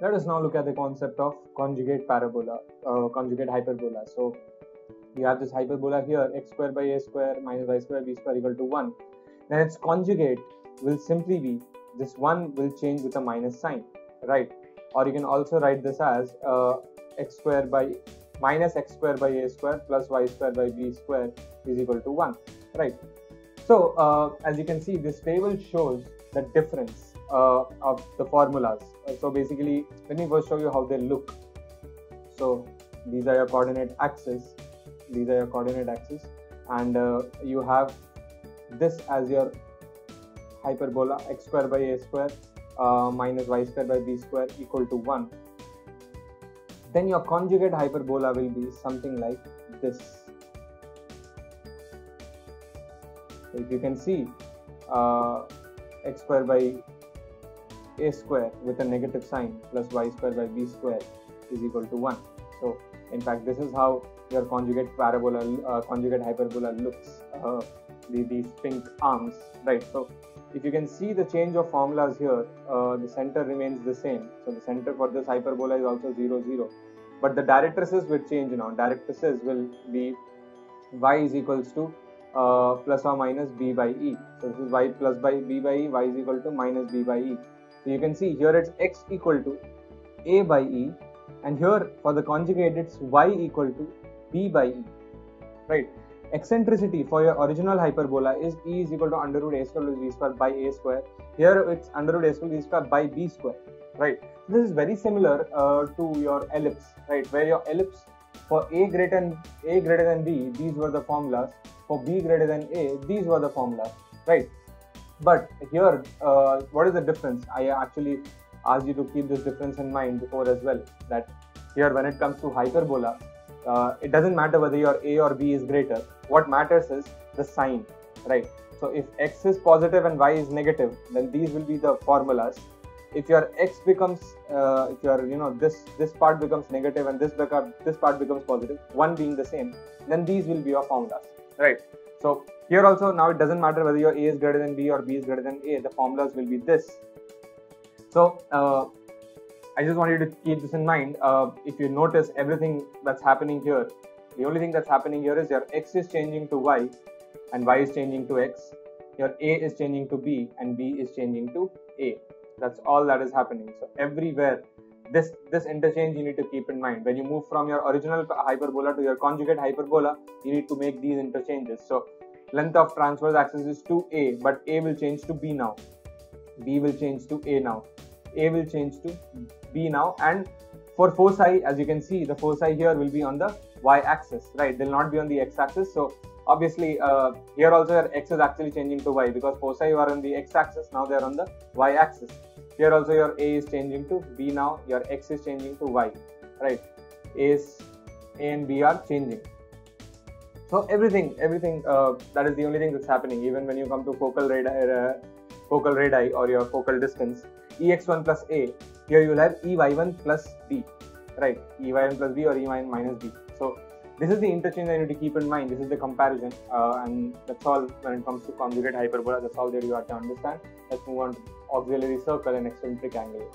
let us now look at the concept of conjugate parabola, uh, conjugate hyperbola. So you have this hyperbola here, x square by a square minus y square b square equal to 1. Then its conjugate will simply be this 1 will change with a minus sign, right? Or you can also write this as uh, x square by minus x square by a square plus y square by b square is equal to 1, right? So uh, as you can see, this table shows the difference uh, of the formulas. Uh, so basically, let me first show you how they look. So these are your coordinate axes. These are your coordinate axes, and uh, you have this as your hyperbola x square by a square uh, minus y square by b square equal to 1 then your conjugate hyperbola will be something like this if you can see uh, x square by a square with a negative sign plus y square by b square is equal to 1. So in fact this is how your conjugate parabola, uh, conjugate hyperbola looks, uh, the, these pink arms, right? So if you can see the change of formulas here, uh, the center remains the same. So the center for this hyperbola is also 0, 0. But the directrices will change now. Directrices will be y is equals to uh, plus or minus b by e. So this is y plus by b by e, y is equal to minus b by e. So you can see here it's x equal to a by e and here for the conjugate it's y equal to b by e. Right. Eccentricity for your original hyperbola is e is equal to under root a square plus b square by a square. Here it's under root a square b square by b square. Right. This is very similar uh, to your ellipse. Right. Where your ellipse for a greater than a greater than b, these were the formulas. For b greater than a, these were the formulas. Right but here, uh, what is the difference? I actually asked you to keep this difference in mind before as well. That here, when it comes to hyperbola, uh, it doesn't matter whether your a or b is greater. What matters is the sign, right? So if x is positive and y is negative, then these will be the formulas. If your x becomes, uh, if your you know this this part becomes negative and this become this part becomes positive, one being the same, then these will be your formulas, right? So here also now it doesn't matter whether your A is greater than B or B is greater than A, the formulas will be this. So uh, I just want you to keep this in mind. Uh, if you notice everything that's happening here, the only thing that's happening here is your X is changing to Y and Y is changing to X. Your A is changing to B and B is changing to A. That's all that is happening. So everywhere this this interchange you need to keep in mind when you move from your original hyperbola to your conjugate hyperbola you need to make these interchanges so length of transverse axis is 2a but a will change to b now. B will change to a now. A will change to b now and for foci as you can see the foci here will be on the y axis right? They'll not be on the x axis. So obviously uh, here also your x is actually changing to y because foci are on the x axis now they're on the y axis. Here also your a is changing to b now your x is changing to y right? Is a and b are changing so everything, everything uh, that is the only thing that's happening. Even when you come to focal radii, uh, focal radii or your focal distance, ex1 plus a. Here you will have ey1 plus b, right? ey1 plus b or ey1 minus b. So this is the interchange I need to keep in mind. This is the comparison, uh, and that's all when it comes to conjugate hyperbola. That's all that you have to understand. Let's move on to auxiliary circle and eccentric angle.